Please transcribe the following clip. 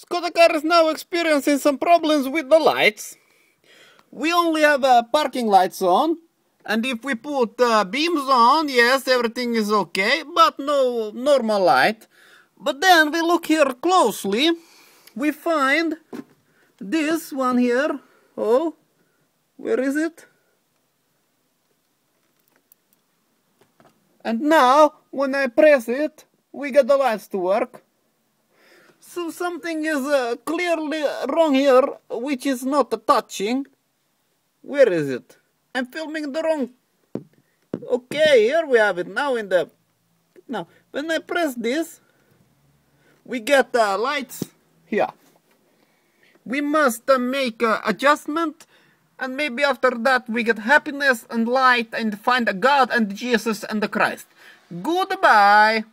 Skoda car is now experiencing some problems with the lights. We only have uh, parking lights on. And if we put uh, beams on, yes, everything is okay, but no normal light. But then we look here closely, we find this one here. Oh, where is it? And now, when I press it, we get the lights to work. So something is uh, clearly wrong here, which is not touching. Where is it? I'm filming the wrong. Okay, here we have it now in the. Now, when I press this, we get uh, lights here. We must uh, make uh, adjustment, and maybe after that we get happiness and light and find a God and Jesus and the Christ. Goodbye.